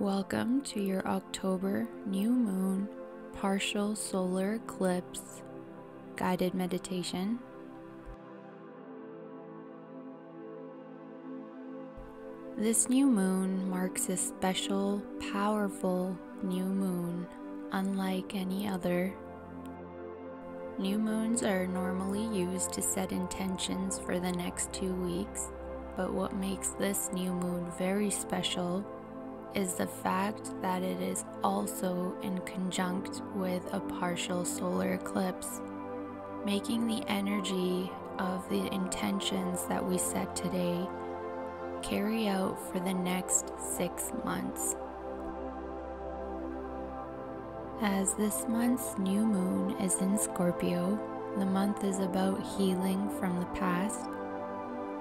Welcome to your October new moon partial solar eclipse guided meditation. This new moon marks a special, powerful new moon, unlike any other. New moons are normally used to set intentions for the next two weeks, but what makes this new moon very special is the fact that it is also in conjunct with a partial solar eclipse, making the energy of the intentions that we set today carry out for the next six months. As this month's new moon is in Scorpio, the month is about healing from the past,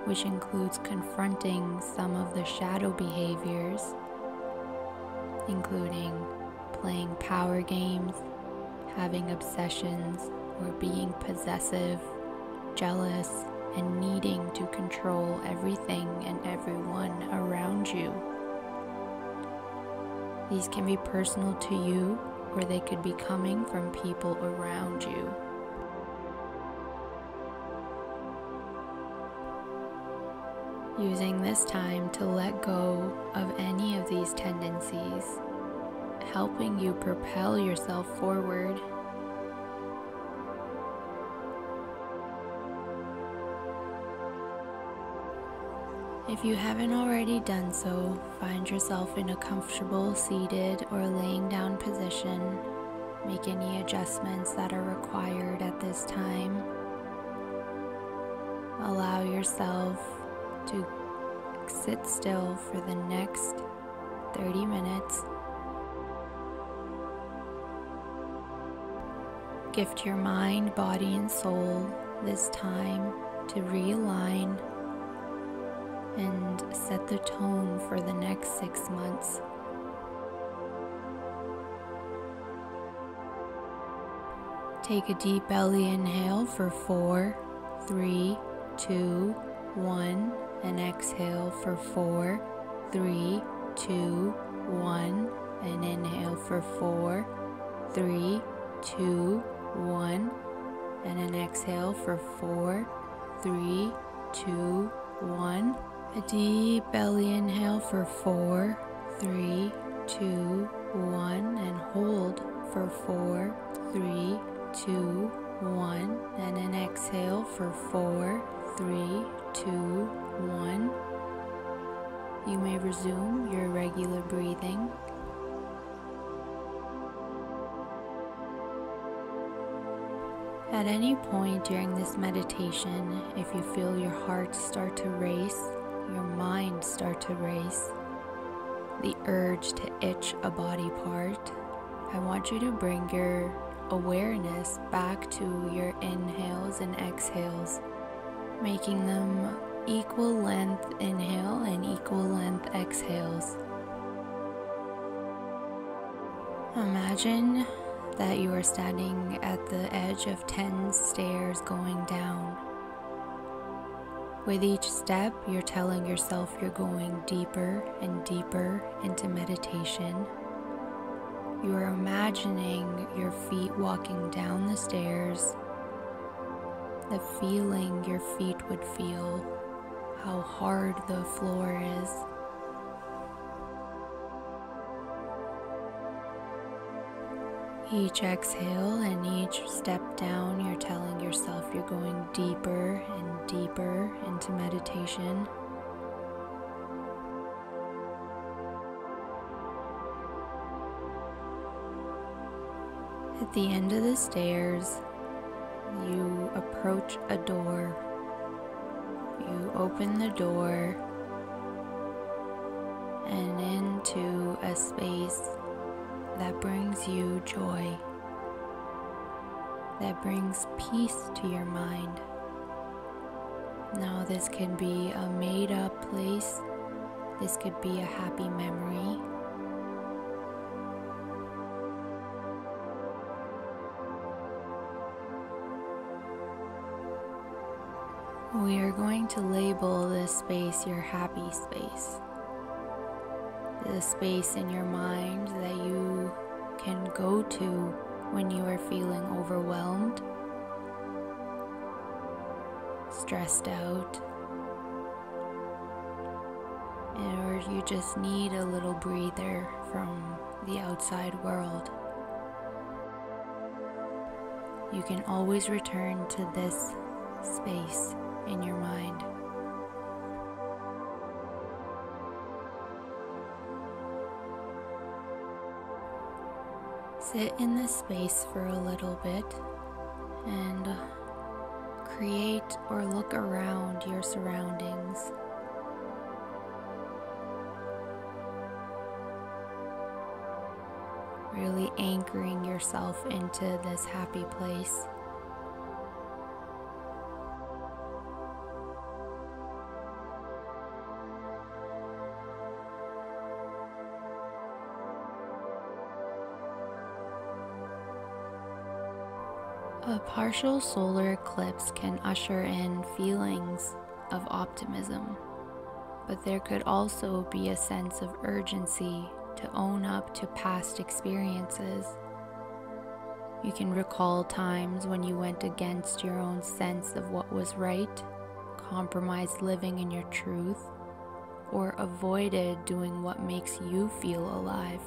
which includes confronting some of the shadow behaviors including playing power games, having obsessions, or being possessive, jealous, and needing to control everything and everyone around you. These can be personal to you, or they could be coming from people around you. using this time to let go of any of these tendencies, helping you propel yourself forward. If you haven't already done so, find yourself in a comfortable seated or laying down position. Make any adjustments that are required at this time. Allow yourself to sit still for the next 30 minutes. Gift your mind, body, and soul this time to realign and set the tone for the next six months. Take a deep belly inhale for four, three, two, one and exhale for four, three, two, one, and inhale for four, three, two, one, and an exhale for four, three, two, one. A deep belly inhale for four, three, two, one, and hold for four, three, two, one, and an exhale for four, three, two, one. You may resume your regular breathing. At any point during this meditation, if you feel your heart start to race, your mind start to race, the urge to itch a body part, I want you to bring your awareness back to your inhales and exhales, making them equal length inhale and equal length exhales. Imagine that you are standing at the edge of 10 stairs going down. With each step, you're telling yourself you're going deeper and deeper into meditation. You are imagining your feet walking down the stairs, the feeling your feet would feel how hard the floor is. Each exhale and each step down, you're telling yourself you're going deeper and deeper into meditation. At the end of the stairs, you approach a door you open the door and into a space that brings you joy, that brings peace to your mind. Now, this can be a made up place, this could be a happy memory. We are going to label this space your happy space. The space in your mind that you can go to when you are feeling overwhelmed, stressed out, or you just need a little breather from the outside world. You can always return to this space in your mind. Sit in this space for a little bit and uh, create or look around your surroundings. Really anchoring yourself into this happy place. Partial solar eclipse can usher in feelings of optimism, but there could also be a sense of urgency to own up to past experiences. You can recall times when you went against your own sense of what was right, compromised living in your truth, or avoided doing what makes you feel alive.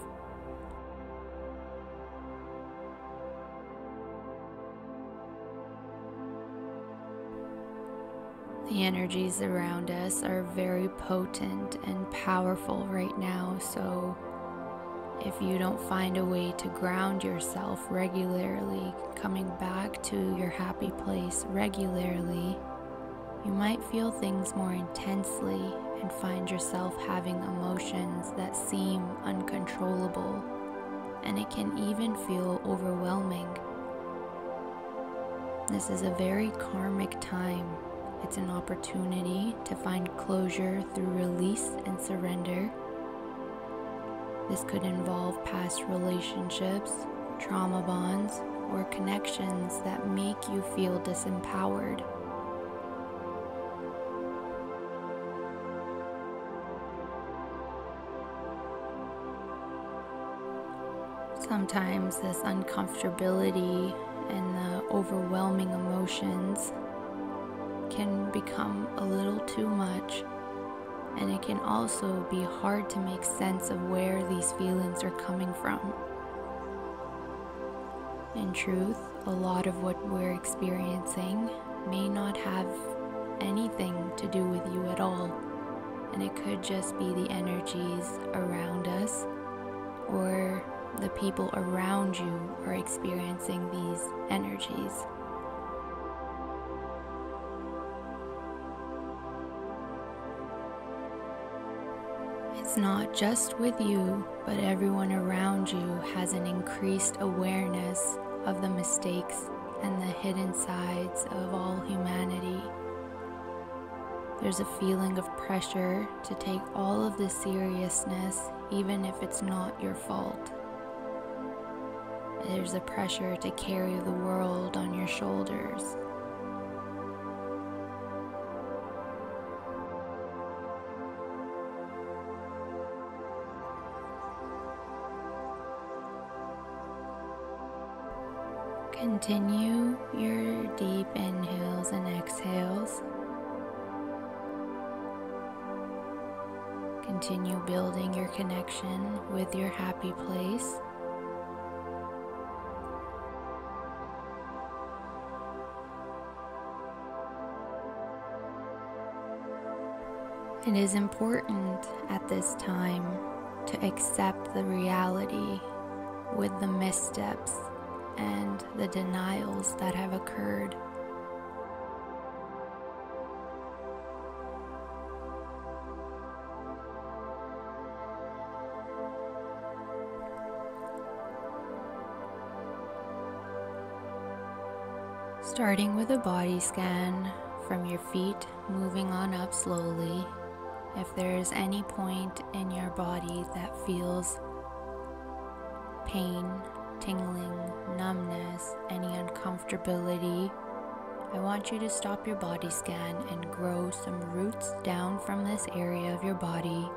The energies around us are very potent and powerful right now, so if you don't find a way to ground yourself regularly, coming back to your happy place regularly, you might feel things more intensely and find yourself having emotions that seem uncontrollable, and it can even feel overwhelming. This is a very karmic time it's an opportunity to find closure through release and surrender. This could involve past relationships, trauma bonds, or connections that make you feel disempowered. Sometimes this uncomfortability and the overwhelming emotions can become a little too much, and it can also be hard to make sense of where these feelings are coming from. In truth, a lot of what we're experiencing may not have anything to do with you at all, and it could just be the energies around us or the people around you are experiencing these energies. It's not just with you, but everyone around you has an increased awareness of the mistakes and the hidden sides of all humanity. There's a feeling of pressure to take all of the seriousness, even if it's not your fault. There's a pressure to carry the world on your shoulders. Continue your deep inhales and exhales. Continue building your connection with your happy place. It is important at this time to accept the reality with the missteps and the denials that have occurred. Starting with a body scan from your feet, moving on up slowly. If there is any point in your body that feels pain tingling, numbness, any uncomfortability, I want you to stop your body scan and grow some roots down from this area of your body,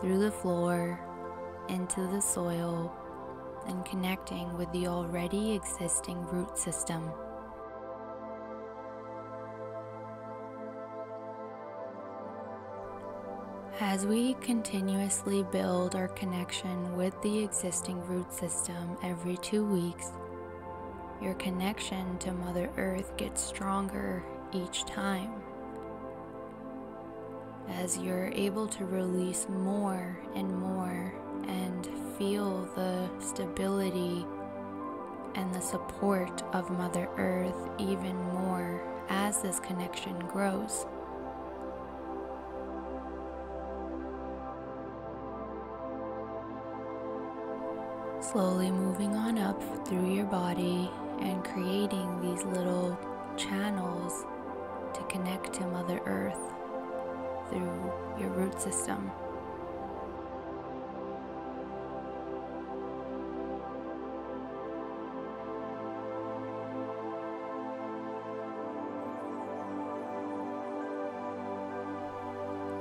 through the floor into the soil and connecting with the already existing root system. As we continuously build our connection with the existing root system every two weeks, your connection to Mother Earth gets stronger each time. As you're able to release more and more and feel the stability and the support of Mother Earth even more as this connection grows. Slowly moving on up through your body and creating these little channels to connect to Mother Earth through your root system.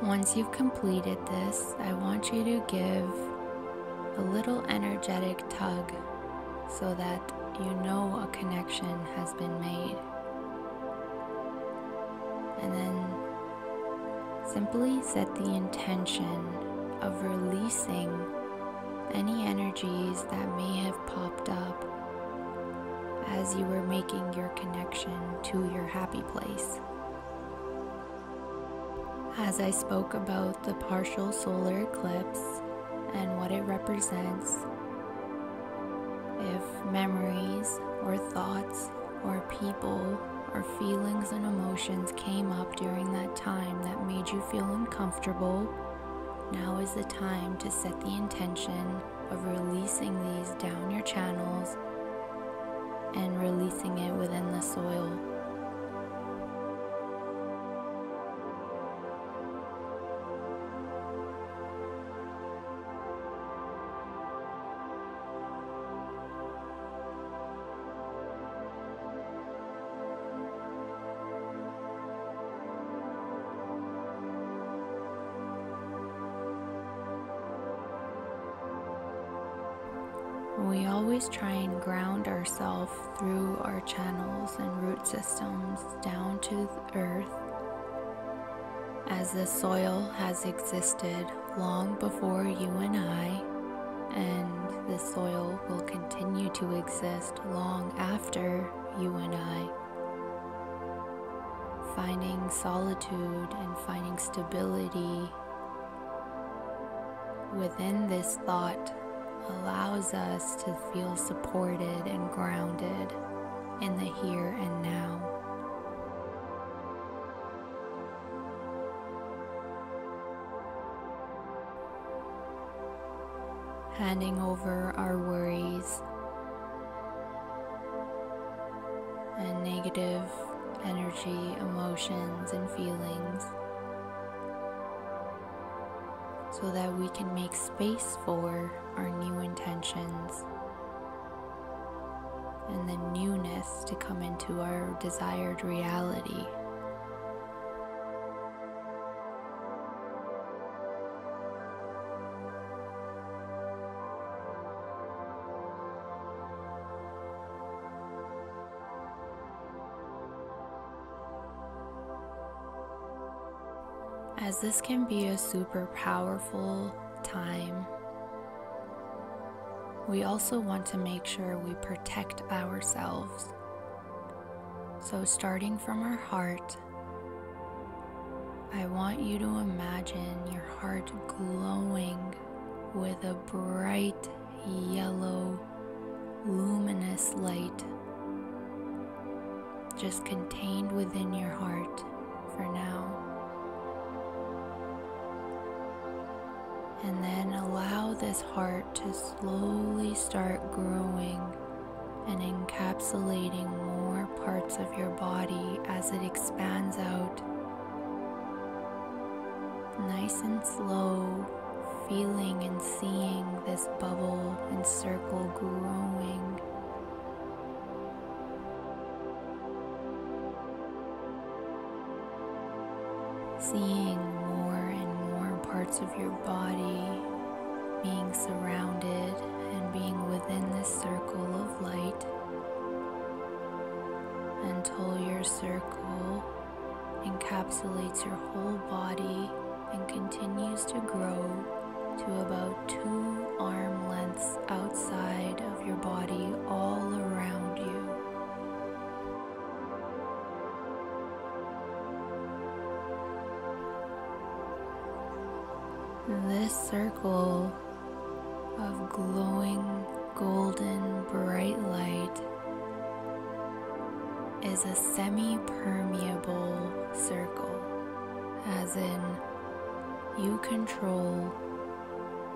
Once you've completed this, I want you to give a little energetic tug so that you know a connection has been made. And then simply set the intention of releasing any energies that may have popped up as you were making your connection to your happy place. As I spoke about the partial solar eclipse, and what it represents. If memories or thoughts or people or feelings and emotions came up during that time that made you feel uncomfortable, now is the time to set the intention of releasing these down your channels and releasing it within the soil. Ourselves through our channels and root systems down to earth, as the soil has existed long before you and I, and the soil will continue to exist long after you and I. Finding solitude and finding stability within this thought allows us to feel supported and grounded in the here and now. Handing over our worries and negative energy, emotions, and feelings so that we can make space for our new intentions and the newness to come into our desired reality. As this can be a super powerful time we also want to make sure we protect ourselves. So, starting from our heart, I want you to imagine your heart glowing with a bright yellow, luminous light just contained within your heart for now. And then allow this heart to slowly start growing and encapsulating more parts of your body as it expands out. Nice and slow, feeling and seeing this bubble and circle growing. Seeing parts of your body being surrounded and being within this circle of light until your circle encapsulates your whole body and continues to grow to about two arm lengths outside of your body, all around you. Circle of glowing golden bright light is a semi permeable circle, as in, you control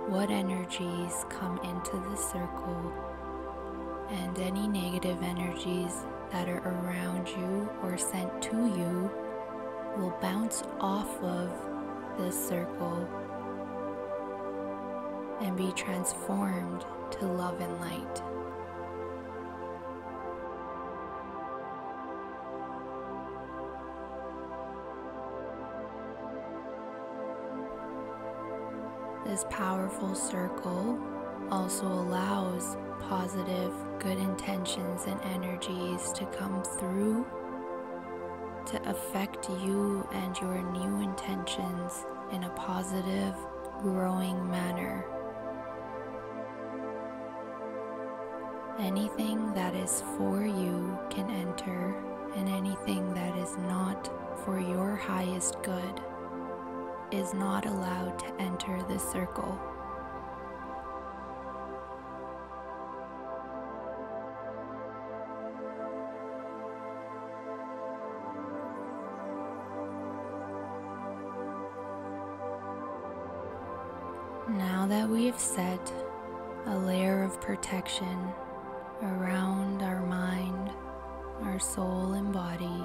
what energies come into the circle and any negative energies that are around you or sent to you will bounce off of this circle and be transformed to love and light. This powerful circle also allows positive, good intentions and energies to come through to affect you and your new intentions in a positive, growing manner. Anything that is for you can enter, and anything that is not for your highest good is not allowed to enter this circle. Now that we have set a layer of protection around our mind, our soul, and body,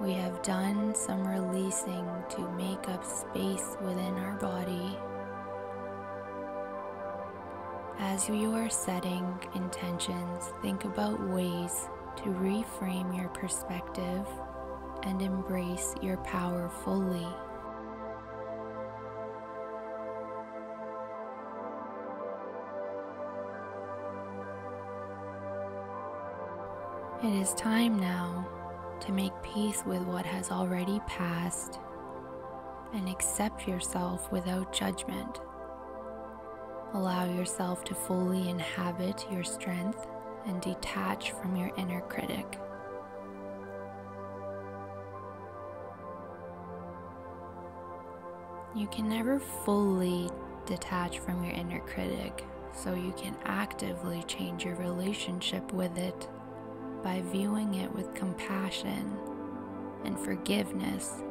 we have done some releasing to make up space within our body. As you are setting intentions, think about ways to reframe your perspective and embrace your power fully. Is time now to make peace with what has already passed and accept yourself without judgment. Allow yourself to fully inhabit your strength and detach from your inner critic. You can never fully detach from your inner critic, so you can actively change your relationship with it by viewing it with compassion and forgiveness.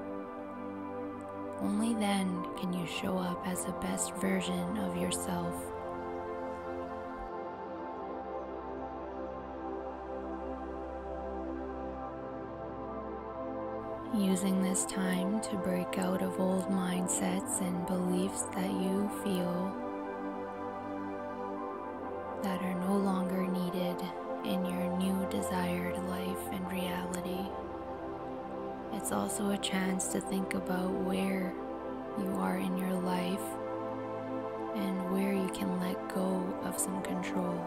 Only then can you show up as the best version of yourself. Using this time to break out of old mindsets and beliefs that you feel chance to think about where you are in your life and where you can let go of some control.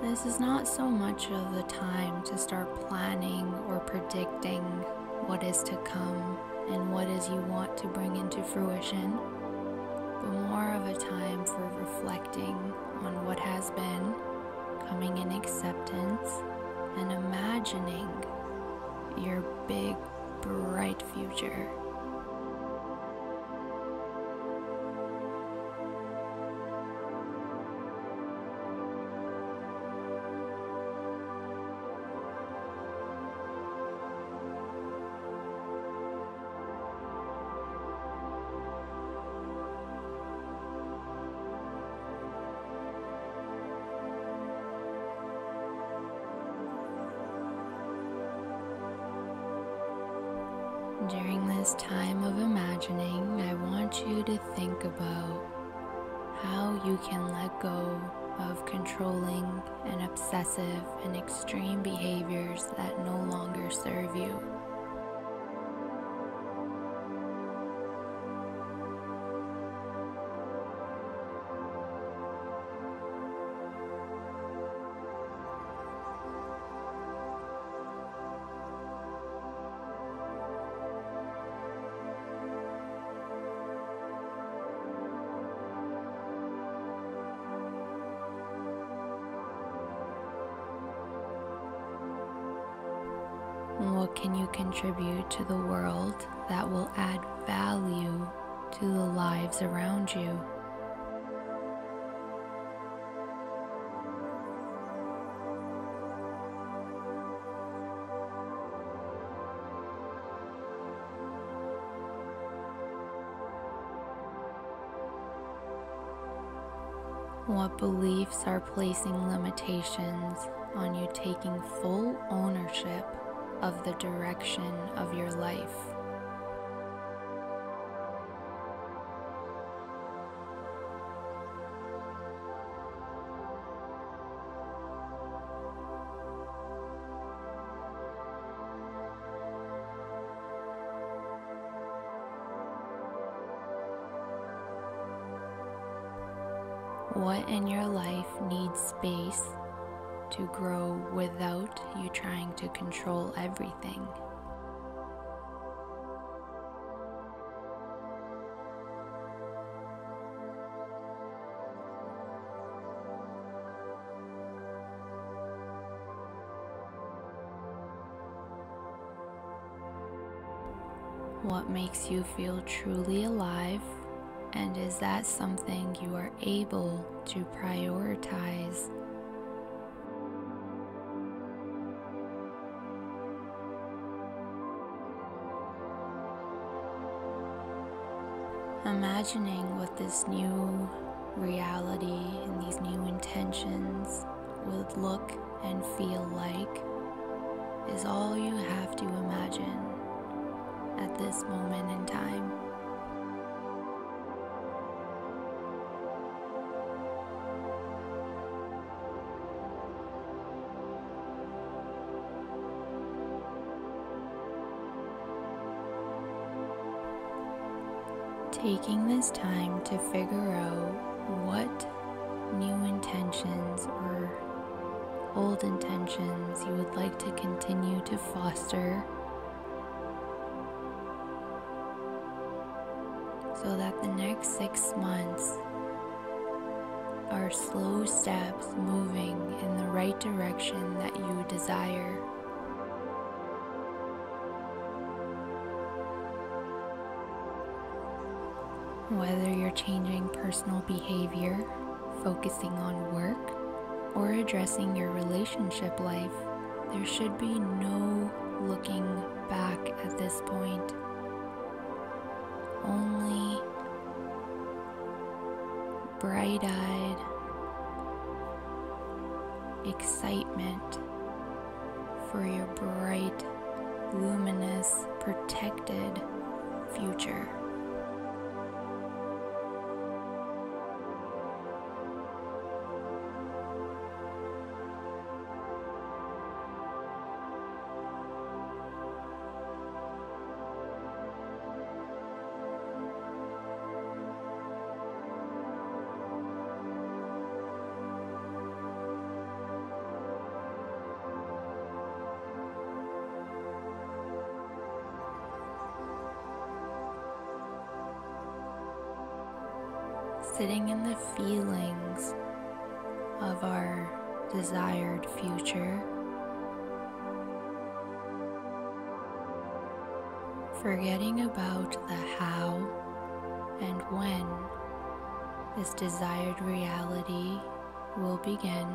This is not so much of the time to start planning or predicting what is to come and what is you want to bring into fruition, reflecting on what has been, coming in acceptance, and imagining your big, bright future. Can let go of controlling and obsessive and extreme behaviors that no longer serve you. To the world that will add value to the lives around you? What beliefs are placing limitations on you taking full ownership of the direction of your life. What in your life needs space to grow without you trying to control everything. What makes you feel truly alive? And is that something you are able to prioritize imagining what this new reality and these new intentions would look and feel like is all you have to imagine at this moment in time. Taking this time to figure out what new intentions or old intentions you would like to continue to foster so that the next six months are slow steps moving in the right direction that you desire. Whether you're changing personal behavior, focusing on work, or addressing your relationship life, there should be no looking back at this point. Only bright eyed excitement for your bright, luminous, protected future. Sitting in the feelings of our desired future. Forgetting about the how and when this desired reality will begin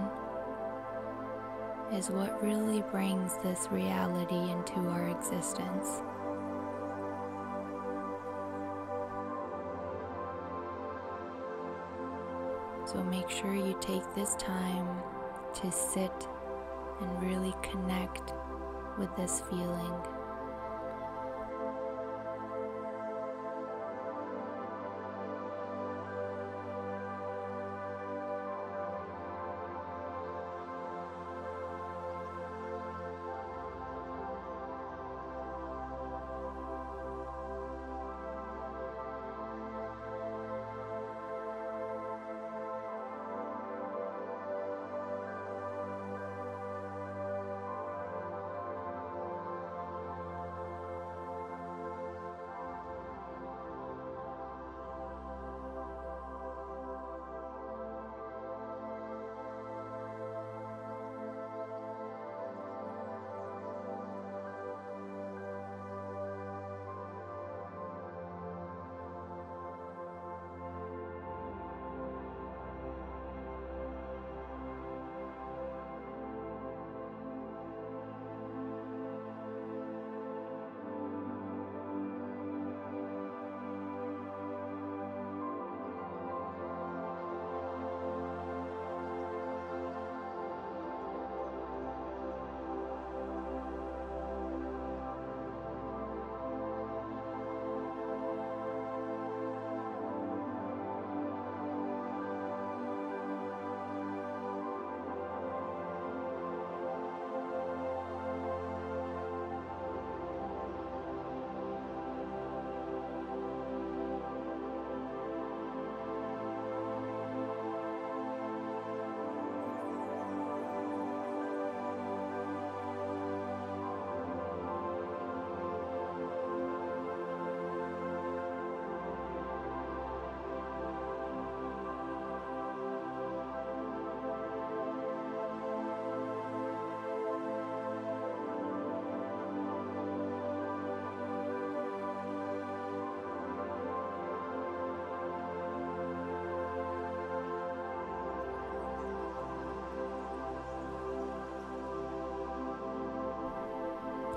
is what really brings this reality into our existence. So make sure you take this time to sit and really connect with this feeling.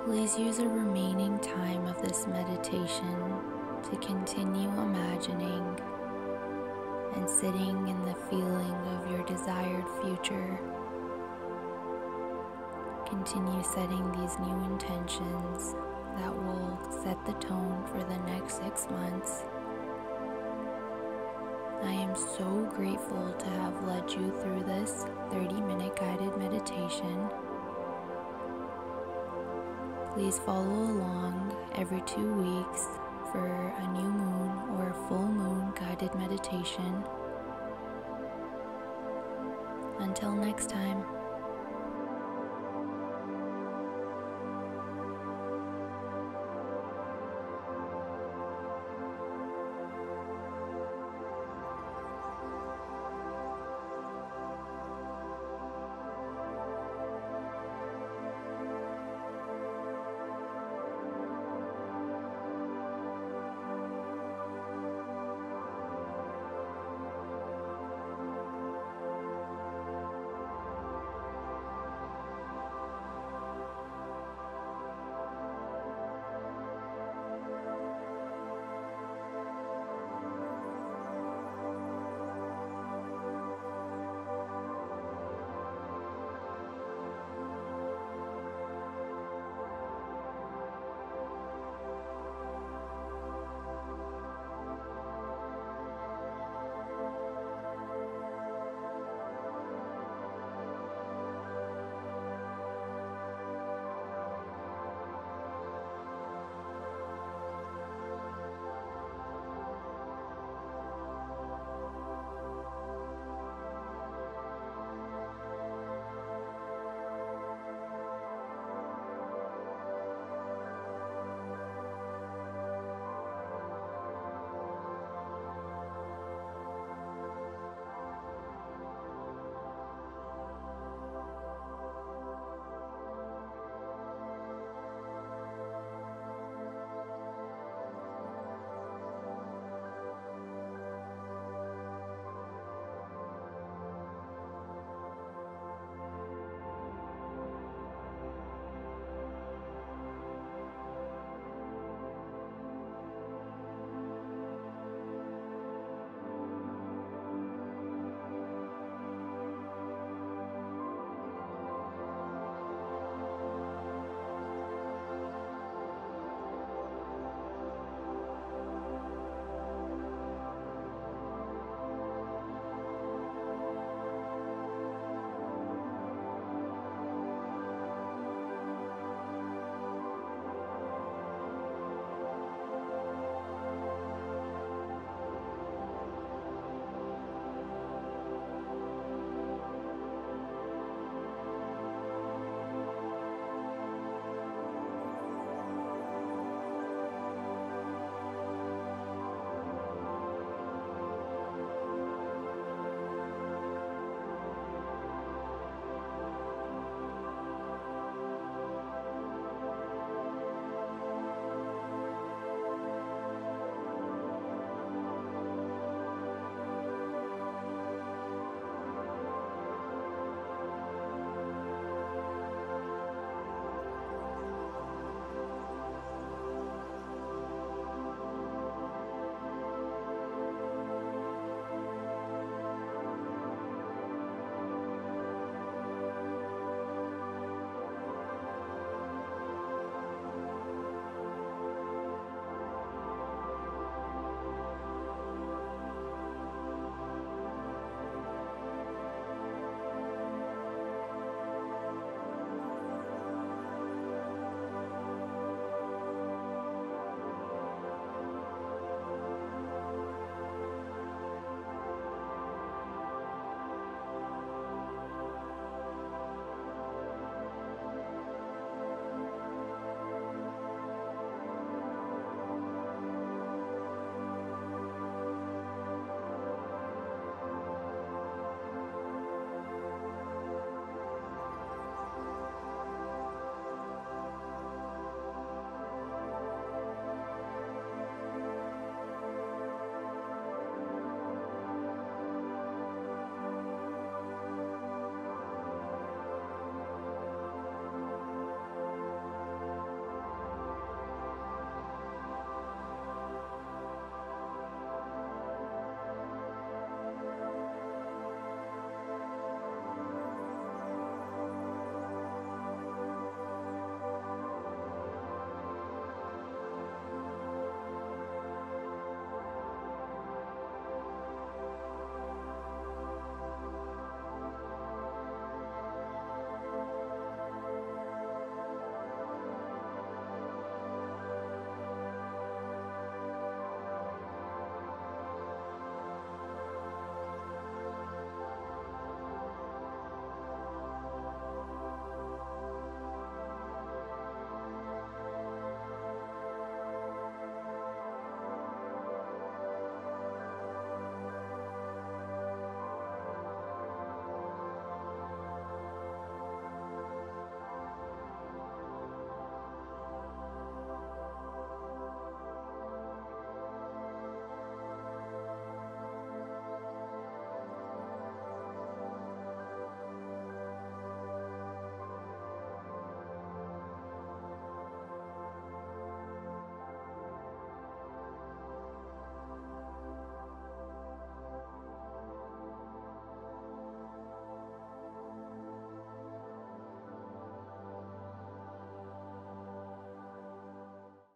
Please use the remaining time of this meditation to continue imagining and sitting in the feeling of your desired future. Continue setting these new intentions that will set the tone for the next six months. I am so grateful to have led you through this 30 minute guided meditation. Please follow along every two weeks for a new moon or a full moon guided meditation. Until next time.